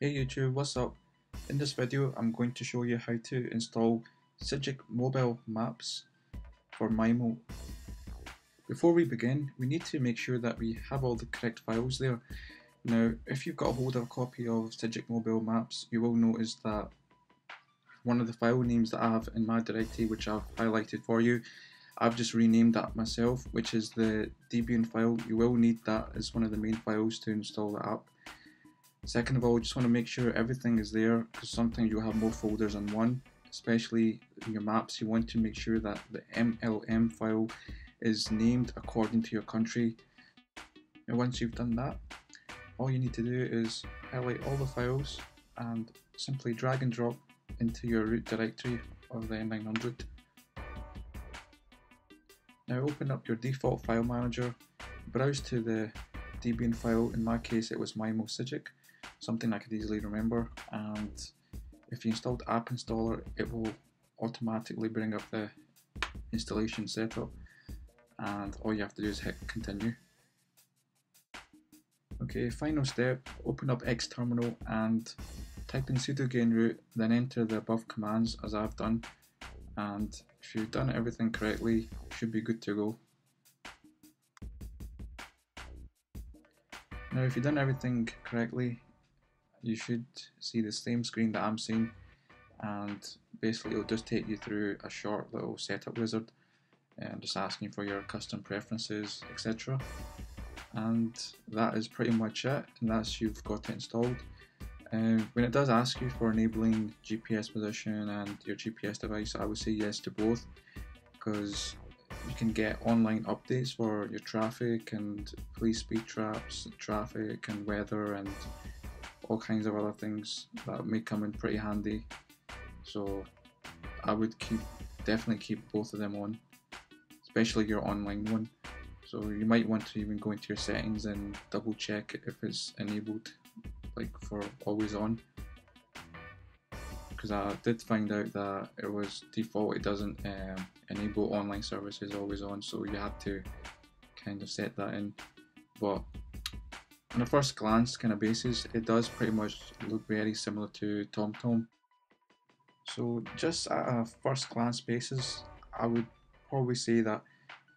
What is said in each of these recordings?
Hey YouTube, what's up? In this video I'm going to show you how to install Sygic mobile maps for Maemo. Before we begin, we need to make sure that we have all the correct files there. Now, if you've got a hold of a copy of Sygic mobile maps, you will notice that one of the file names that I have in my directory, which I've highlighted for you, I've just renamed that myself, which is the Debian file. You will need that as one of the main files to install the app. Second of all, you just want to make sure everything is there because sometimes you'll have more folders than one, especially in your maps. You want to make sure that the MLM file is named according to your country. And once you've done that, all you need to do is highlight all the files and simply drag and drop into your root directory of the N900. Now open up your default file manager, browse to the Debian file, in my case it was Maemo Sygic, something I could easily remember and if you installed app installer it will automatically bring up the installation setup and all you have to do is hit continue. Okay, final step, open up xterminal and type in sudo gain root, then enter the above commands as I've done and if you've done everything correctly, you should be good to go. Now if you've done everything correctly, you should see the same screen that I'm seeing. And basically it'll just take you through a short little setup wizard and just asking for your custom preferences etc and that is pretty much it and that's you've got it installed. Um, when it does ask you for enabling GPS position and your GPS device I would say yes to both because you can get online updates for your traffic and police speed traps, traffic and weather and all kinds of other things that may come in pretty handy. So I would keep definitely keep both of them on, especially your online one. So you might want to even go into your settings and double check if it's enabled, like for always on. Because I did find out that it was default, it doesn't um, enable online services always on, so you had to kind of set that in. But on a first glance kind of basis, it does pretty much look very similar to TomTom. So just at a first glance basis, I would probably say that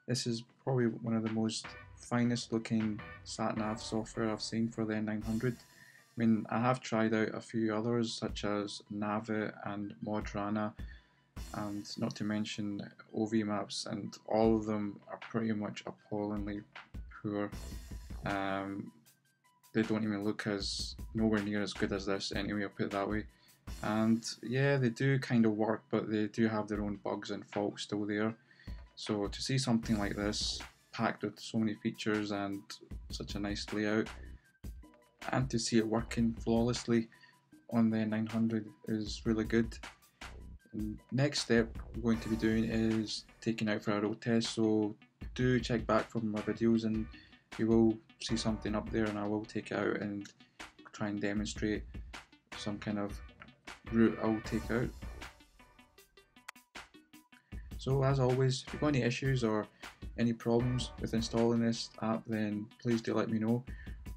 this is probably one of the most finest looking sat-nav software I've seen for the N900. I mean, I have tried out a few others such as Navit and Modrana and not to mention Ovi maps and all of them are pretty much appallingly poor. Um, they don't even look as nowhere near as good as this anyway, I'll put it that way. And yeah, they do kind of work, but they do have their own bugs and faults still there. So to see something like this, packed with so many features and such a nice layout, and to see it working flawlessly on the 900 is really good. Next step we're going to be doing is taking out for a road test, so do check back from my videos and you will see something up there and I will take out and try and demonstrate some kind of route I'll take out. So as always, if you've got any issues or any problems with installing this app then please do let me know.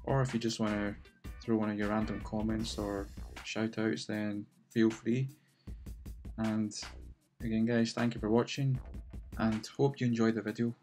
Or if you just want to throw one of your random comments or shout outs then feel free. And again guys thank you for watching and hope you enjoyed the video